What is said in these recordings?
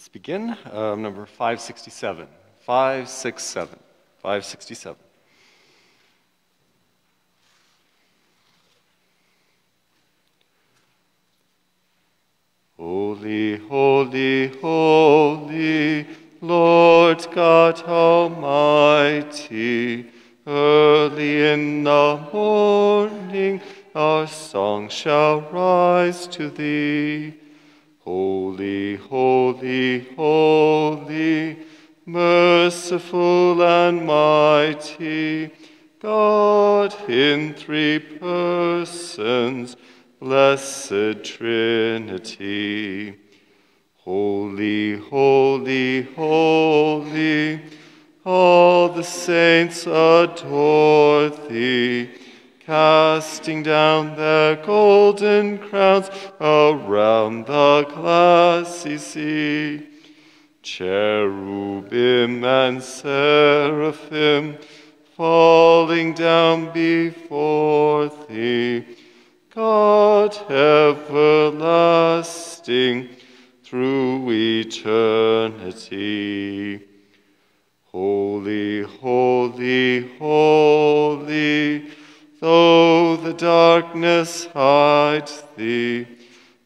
Let's begin. Um, number 567. 567. 567. Holy, holy, holy, Lord God Almighty, early in the morning our song shall rise to thee. In three persons, blessed Trinity. Holy, holy, holy, all the saints adore thee, casting down their golden crowns around the glassy sea. Cherubim and seraphim falling down before thee, God everlasting through eternity. Holy, holy, holy, though the darkness hides thee,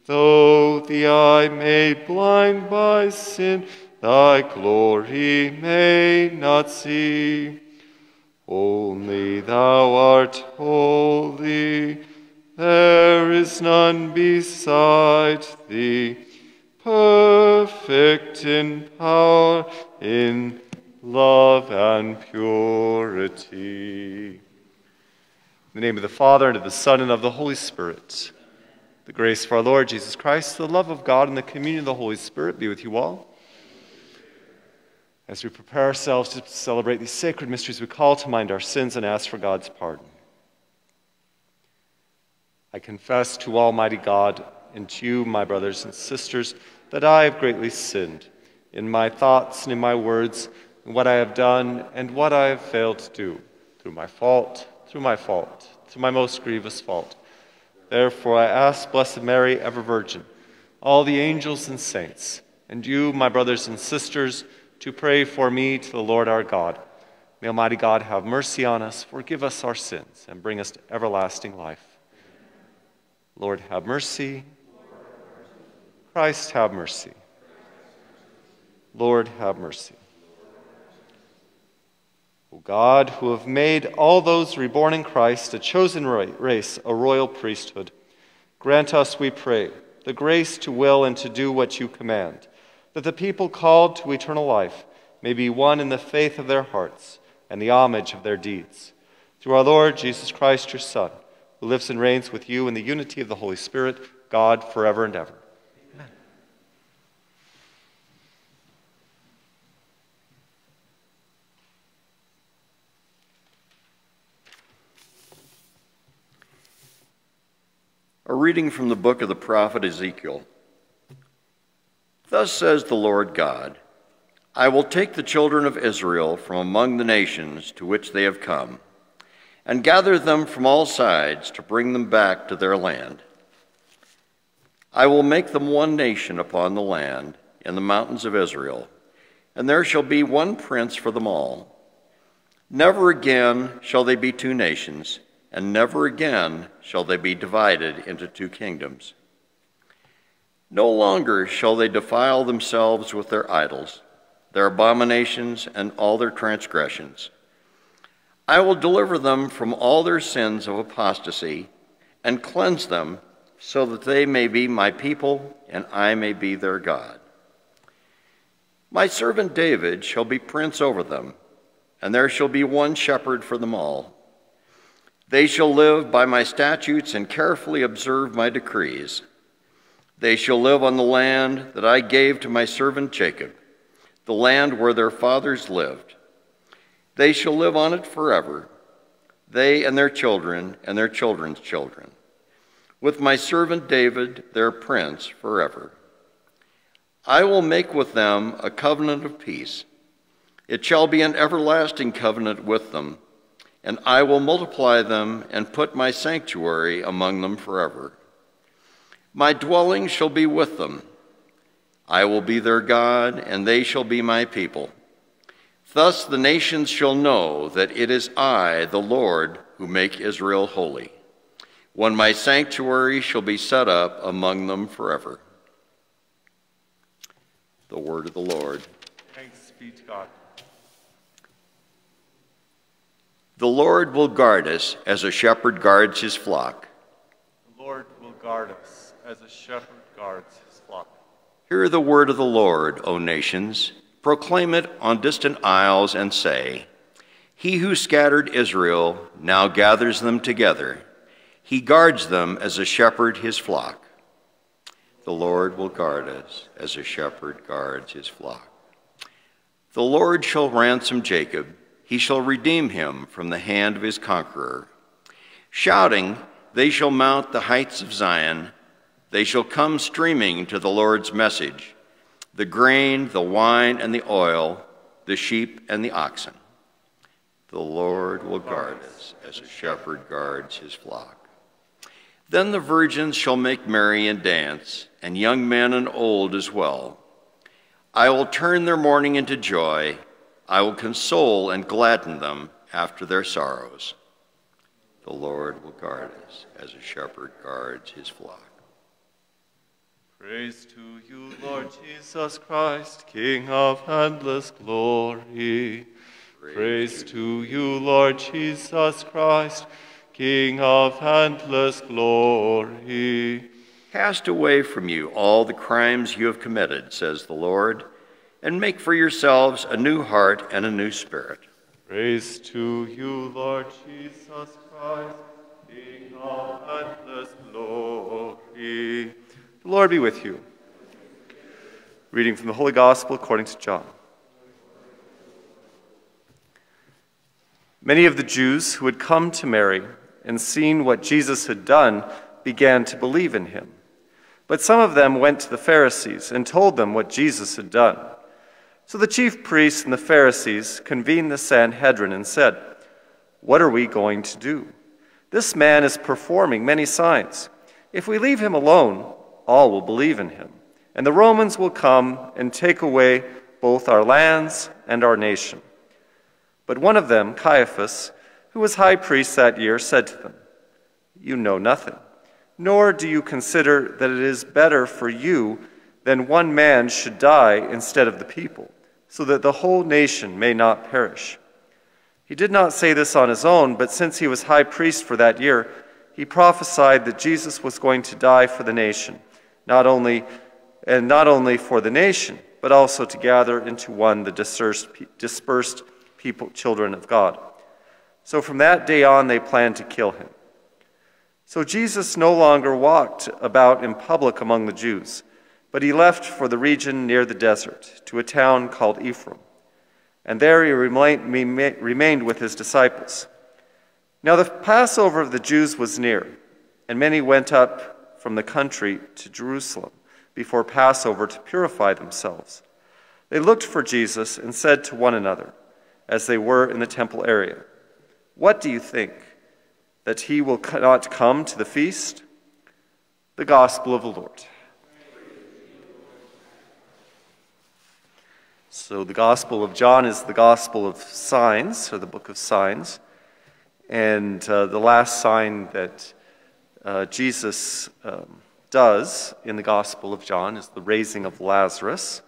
though the eye may blind by sin, thy glory may not see. Only thou art holy, there is none beside thee, perfect in power, in love and purity. In the name of the Father, and of the Son, and of the Holy Spirit. The grace of our Lord Jesus Christ, the love of God, and the communion of the Holy Spirit be with you all. As we prepare ourselves to celebrate these sacred mysteries, we call to mind our sins and ask for God's pardon. I confess to Almighty God and to you, my brothers and sisters, that I have greatly sinned in my thoughts and in my words, in what I have done and what I have failed to do, through my fault, through my fault, through my most grievous fault. Therefore, I ask Blessed Mary, ever Virgin, all the angels and saints, and you, my brothers and sisters, to pray for me to the Lord our God. May Almighty God have mercy on us, forgive us our sins, and bring us to everlasting life. Lord, have mercy. Christ, have mercy. Lord, have mercy. O God, who have made all those reborn in Christ a chosen race, a royal priesthood, grant us, we pray, the grace to will and to do what you command, that the people called to eternal life may be one in the faith of their hearts and the homage of their deeds. Through our Lord Jesus Christ, your Son, who lives and reigns with you in the unity of the Holy Spirit, God, forever and ever. Amen. A reading from the book of the prophet Ezekiel. Thus says the Lord God I will take the children of Israel from among the nations to which they have come, and gather them from all sides to bring them back to their land. I will make them one nation upon the land in the mountains of Israel, and there shall be one prince for them all. Never again shall they be two nations and never again shall they be divided into two kingdoms. No longer shall they defile themselves with their idols, their abominations, and all their transgressions. I will deliver them from all their sins of apostasy and cleanse them so that they may be my people and I may be their God. My servant David shall be prince over them, and there shall be one shepherd for them all. They shall live by my statutes and carefully observe my decrees. They shall live on the land that I gave to my servant Jacob, the land where their fathers lived. They shall live on it forever, they and their children and their children's children, with my servant David, their prince, forever. I will make with them a covenant of peace. It shall be an everlasting covenant with them and I will multiply them and put my sanctuary among them forever. My dwelling shall be with them, I will be their God, and they shall be my people. Thus the nations shall know that it is I, the Lord, who make Israel holy, when my sanctuary shall be set up among them forever. The word of the Lord. Thanks be to God. The Lord will guard us as a shepherd guards his flock. The Lord will guard us as a shepherd guards his flock. Hear the word of the Lord, O nations. Proclaim it on distant isles and say, He who scattered Israel now gathers them together. He guards them as a shepherd his flock. The Lord will guard us as a shepherd guards his flock. The Lord shall ransom Jacob he shall redeem him from the hand of his conqueror. Shouting, they shall mount the heights of Zion. They shall come streaming to the Lord's message the grain, the wine, and the oil, the sheep and the oxen. The Lord will guard us as a shepherd guards his flock. Then the virgins shall make merry and dance, and young men and old as well. I will turn their mourning into joy I will console and gladden them after their sorrows. The Lord will guard us as a shepherd guards his flock. Praise to you, Lord Jesus Christ, King of endless glory. Praise, Praise to you, Lord Jesus Christ, King of endless glory. Cast away from you all the crimes you have committed, says the Lord and make for yourselves a new heart and a new spirit. Praise to you, Lord Jesus Christ, King of endless glory. The Lord be with you. Reading from the Holy Gospel according to John. Many of the Jews who had come to Mary and seen what Jesus had done began to believe in him. But some of them went to the Pharisees and told them what Jesus had done. So the chief priests and the Pharisees convened the Sanhedrin and said, What are we going to do? This man is performing many signs. If we leave him alone, all will believe in him. And the Romans will come and take away both our lands and our nation. But one of them, Caiaphas, who was high priest that year, said to them, You know nothing, nor do you consider that it is better for you than one man should die instead of the people so that the whole nation may not perish. He did not say this on his own, but since he was high priest for that year, he prophesied that Jesus was going to die for the nation, not only and not only for the nation, but also to gather into one the dispersed, dispersed people, children of God. So from that day on, they planned to kill him. So Jesus no longer walked about in public among the Jews but he left for the region near the desert, to a town called Ephraim. And there he remained with his disciples. Now the Passover of the Jews was near, and many went up from the country to Jerusalem before Passover to purify themselves. They looked for Jesus and said to one another, as they were in the temple area, What do you think? That he will not come to the feast? The Gospel of the Lord. So, the Gospel of John is the Gospel of signs, or the book of signs. And uh, the last sign that uh, Jesus um, does in the Gospel of John is the raising of Lazarus.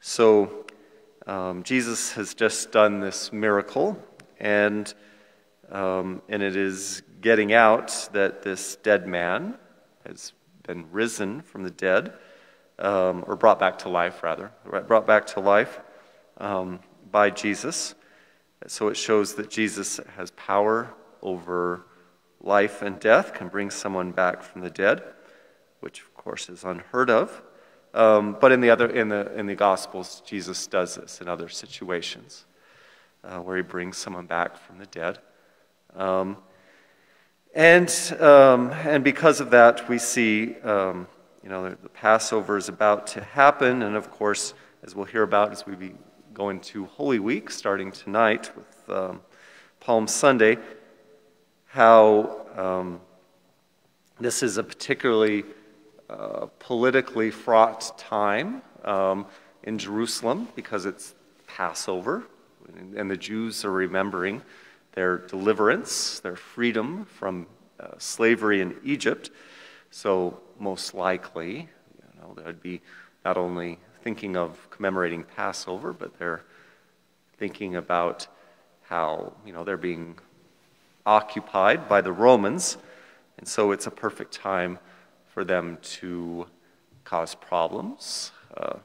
So, um, Jesus has just done this miracle, and, um, and it is getting out that this dead man has been risen from the dead um, or brought back to life, rather, brought back to life um, by Jesus. So it shows that Jesus has power over life and death, can bring someone back from the dead, which of course is unheard of. Um, but in the other in the in the Gospels, Jesus does this in other situations uh, where he brings someone back from the dead. Um, and, um, and because of that, we see um, you know, the Passover is about to happen, and of course, as we'll hear about as we be going to Holy Week starting tonight with um, Palm Sunday, how um, this is a particularly uh, politically fraught time um, in Jerusalem because it's Passover, and the Jews are remembering their deliverance, their freedom from uh, slavery in Egypt. So, most likely, you know, they'd be not only thinking of commemorating Passover, but they're thinking about how, you know, they're being occupied by the Romans. And so it's a perfect time for them to cause problems, uh,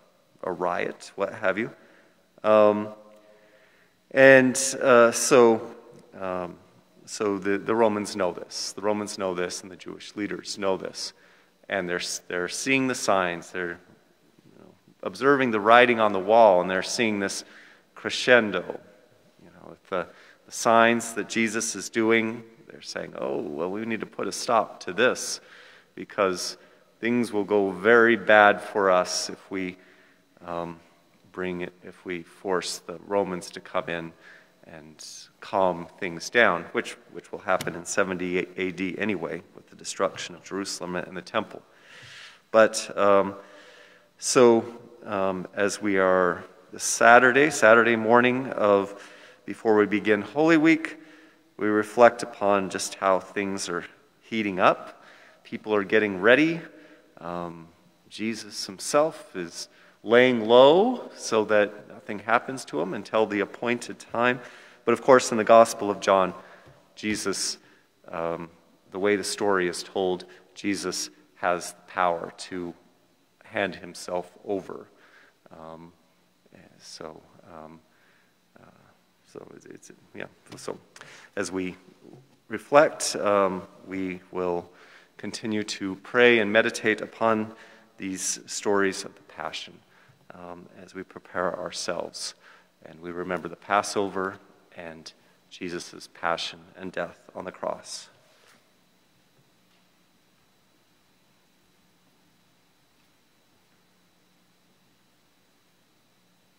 a riot, what have you. Um, and uh, so, um, so the, the Romans know this. The Romans know this, and the Jewish leaders know this. And they're, they're seeing the signs, they're you know, observing the writing on the wall, and they're seeing this crescendo. You know, with the, signs that Jesus is doing, they're saying, oh, well, we need to put a stop to this because things will go very bad for us if we um, bring it, if we force the Romans to come in and calm things down, which, which will happen in 70 AD anyway, with the destruction of Jerusalem and the temple. But um, so, um, as we are this Saturday, Saturday morning of before we begin Holy Week, we reflect upon just how things are heating up. People are getting ready. Um, Jesus himself is laying low so that nothing happens to him until the appointed time. But of course, in the Gospel of John, Jesus, um, the way the story is told, Jesus has the power to hand himself over. Um, so, um, so it's, it's, yeah. So, as we reflect, um, we will continue to pray and meditate upon these stories of the Passion um, as we prepare ourselves and we remember the Passover and Jesus' passion and death on the cross.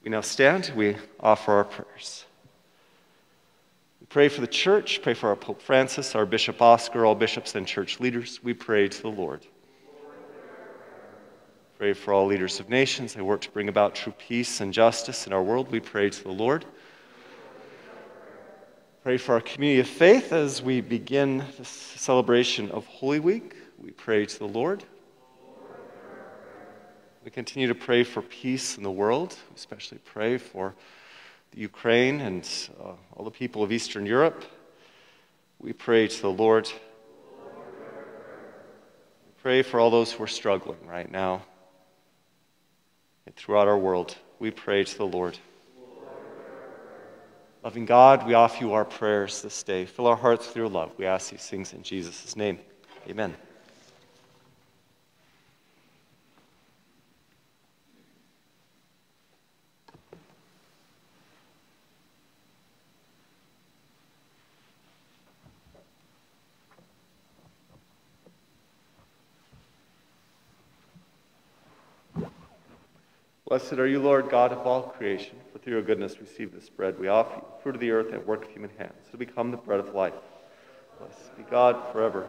We now stand, we offer our prayers. Pray for the church, pray for our Pope Francis, our Bishop Oscar, all bishops and church leaders. We pray to the Lord. Pray for all leaders of nations. They work to bring about true peace and justice in our world. We pray to the Lord. Pray for our community of faith as we begin this celebration of Holy Week. We pray to the Lord. We continue to pray for peace in the world, we especially pray for the Ukraine and uh, all the people of Eastern Europe. We pray to the Lord. We pray for all those who are struggling right now and throughout our world. We pray to the Lord. Loving God, we offer you our prayers this day. Fill our hearts with your love. We ask these things in Jesus' name. Amen. Blessed are you, Lord God of all creation, for through your goodness receive this bread we offer you, fruit of the earth and work of human hands, to become the bread of life. Blessed be God forever.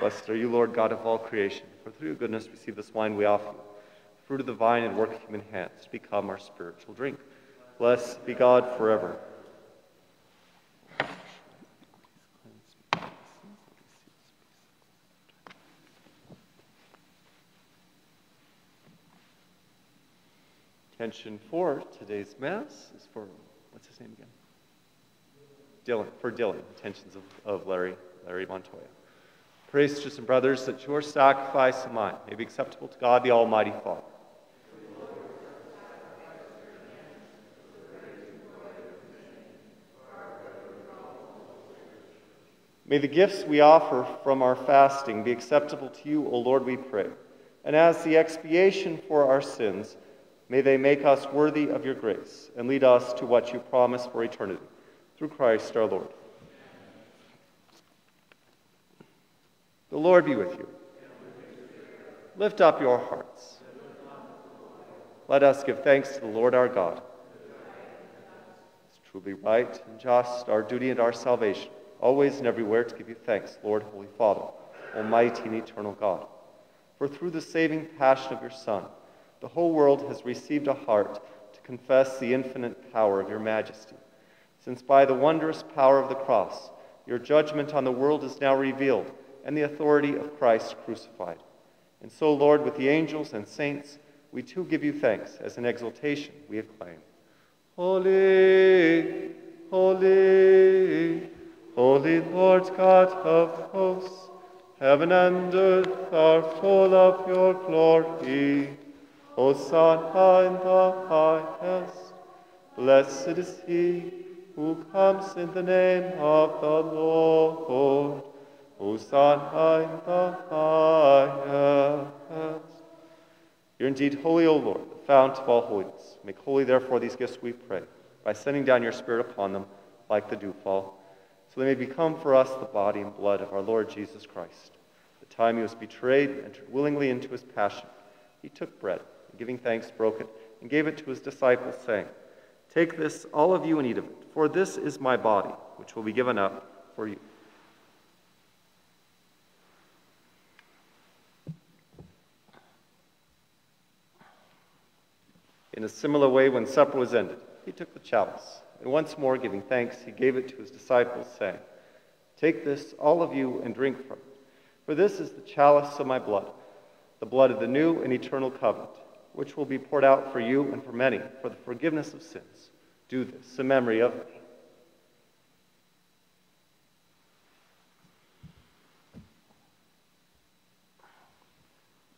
Blessed are you, Lord God of all creation, for through your goodness receive this wine we offer you, fruit of the vine and work of human hands, to become our spiritual drink. Blessed be God forever. Intention for today's Mass is for, what's his name again? Dylan, for Dylan, intentions of, of Larry, Larry Montoya. Pray, sisters and brothers, that your sacrifice and mine may be acceptable to God the Almighty Father. May the gifts we offer from our fasting be acceptable to you, O Lord, we pray. And as the expiation for our sins, May they make us worthy of your grace and lead us to what you promise for eternity. Through Christ our Lord. The Lord be with you. Lift up your hearts. Let us give thanks to the Lord our God. It's truly right and just, our duty and our salvation, always and everywhere to give you thanks, Lord, Holy Father, Almighty and eternal God. For through the saving passion of your Son, the whole world has received a heart to confess the infinite power of your majesty. Since by the wondrous power of the cross, your judgment on the world is now revealed, and the authority of Christ crucified. And so, Lord, with the angels and saints, we too give you thanks as an exaltation we acclaim. Holy, holy, holy Lord God of hosts, heaven and earth are full of your glory. Hosanna in the highest. Blessed is he who comes in the name of the Lord. Hosanna in the highest. You're indeed holy, O Lord, the fount of all holiness. Make holy, therefore, these gifts, we pray, by sending down your Spirit upon them like the dewfall, so they may become for us the body and blood of our Lord Jesus Christ. The time he was betrayed, and entered willingly into his passion. He took bread, and giving thanks, broke it, and gave it to his disciples, saying, Take this, all of you, and eat of it, for this is my body, which will be given up for you. In a similar way, when supper was ended, he took the chalice, and once more giving thanks, he gave it to his disciples, saying, Take this, all of you, and drink from it, for this is the chalice of my blood, the blood of the new and eternal covenant, which will be poured out for you and for many for the forgiveness of sins. Do this in memory of me.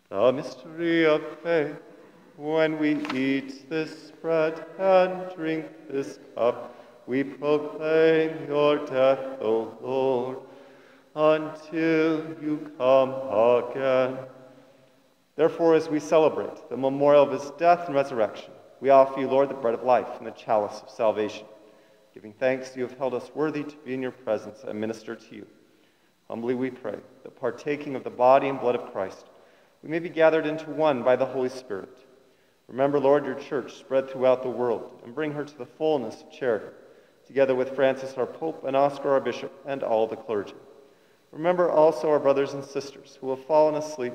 The mystery of faith. When we eat this bread and drink this cup, we proclaim your death, O Lord, until you come again. Therefore, as we celebrate the memorial of his death and resurrection, we offer you, Lord, the bread of life and the chalice of salvation. Giving thanks, you have held us worthy to be in your presence and minister to you. Humbly we pray that partaking of the body and blood of Christ, we may be gathered into one by the Holy Spirit. Remember, Lord, your church spread throughout the world and bring her to the fullness of charity, together with Francis, our Pope, and Oscar, our Bishop, and all the clergy. Remember also our brothers and sisters who have fallen asleep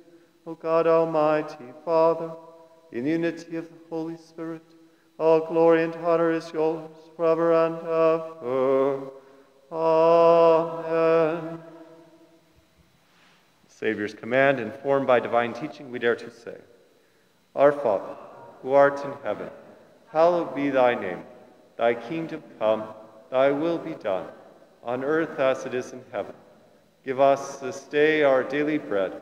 O God Almighty, Father, in the unity of the Holy Spirit, all glory and honor is yours forever and ever. Amen. Savior's command, informed by divine teaching, we dare to say, Our Father, who art in heaven, hallowed be thy name. Thy kingdom come, thy will be done, on earth as it is in heaven. Give us this day our daily bread,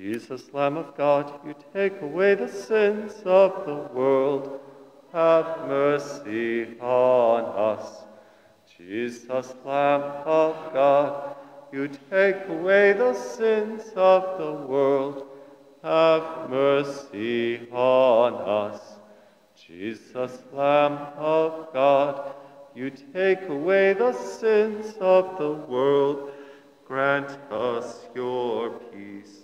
Jesus, Lamb of God, you take away the sins of the world. Have mercy on us. Jesus, Lamb of God, you take away the sins of the world. Have mercy on us. Jesus, Lamb of God, you take away the sins of the world. grant us your peace.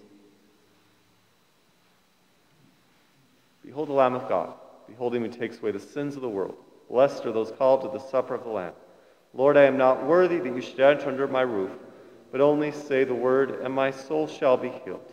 Behold the Lamb of God. Behold him who takes away the sins of the world. Blessed are those called to the supper of the Lamb. Lord, I am not worthy that you should enter under my roof, but only say the word, and my soul shall be healed.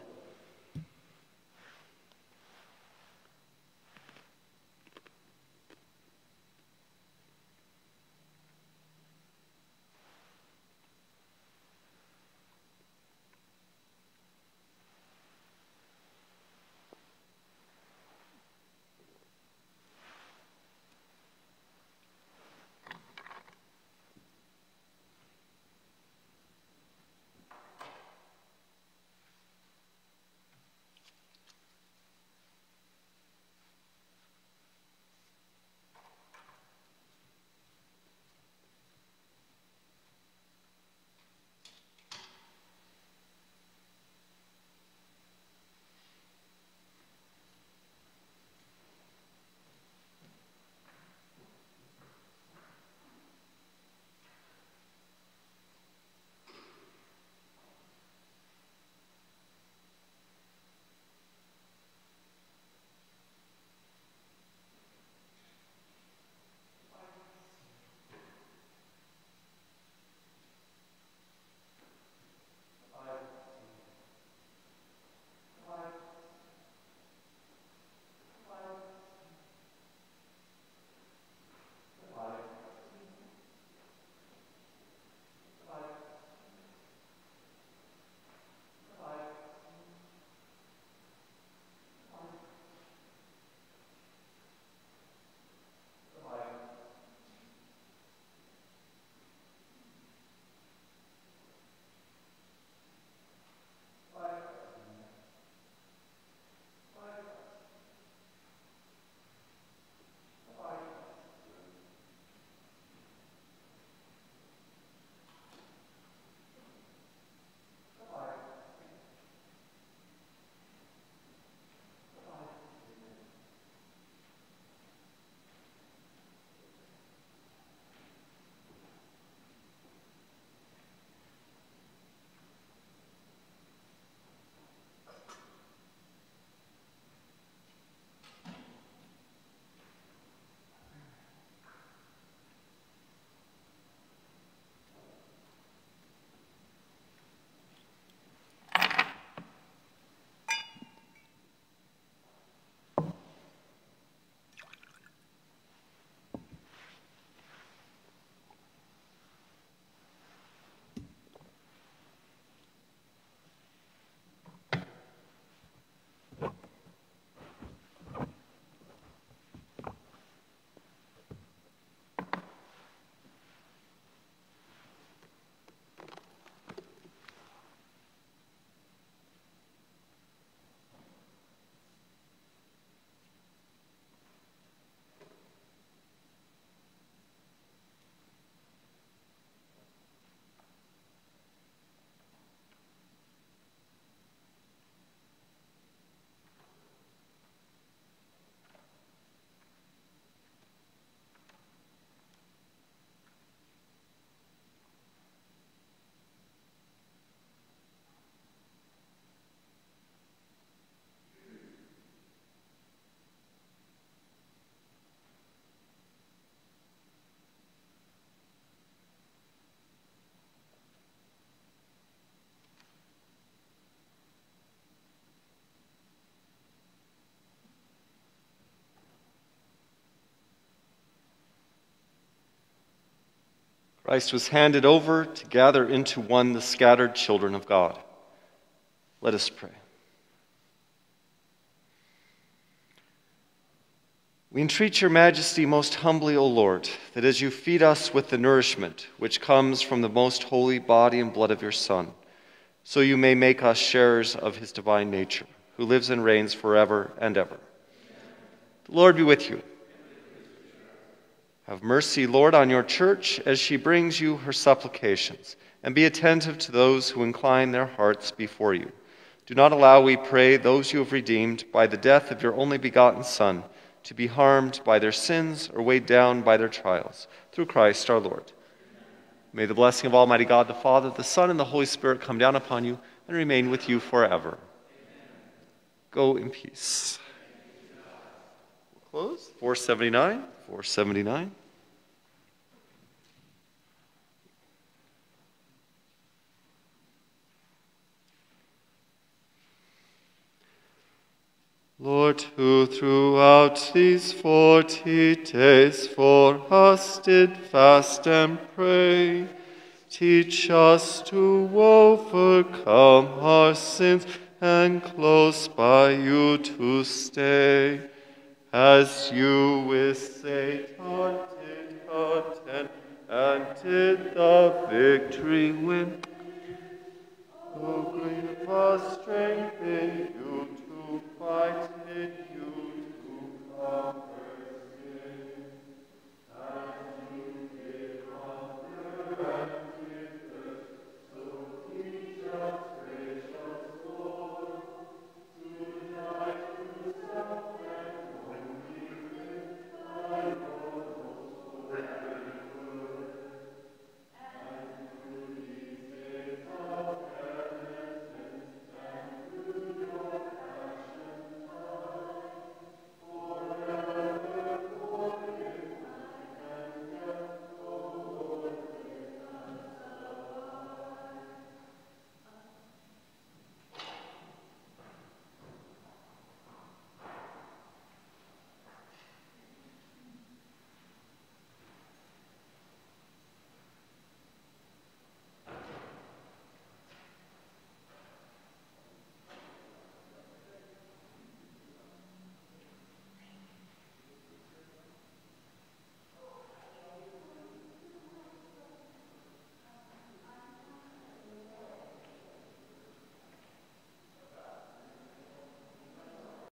Christ was handed over to gather into one the scattered children of God. Let us pray. We entreat your majesty most humbly, O Lord, that as you feed us with the nourishment which comes from the most holy body and blood of your Son, so you may make us sharers of his divine nature, who lives and reigns forever and ever. The Lord be with you. Have mercy, Lord, on your church as she brings you her supplications, and be attentive to those who incline their hearts before you. Do not allow, we pray, those you have redeemed by the death of your only begotten Son to be harmed by their sins or weighed down by their trials. Through Christ our Lord. May the blessing of Almighty God, the Father, the Son, and the Holy Spirit come down upon you and remain with you forever. Go in peace. Close. 479. 479. Lord, who throughout these forty days for us did fast and pray, teach us to overcome our sins and close by you to stay, as you with Satan did contend, and did the victory win. Who oh, great us strength in you to fight, in you to come.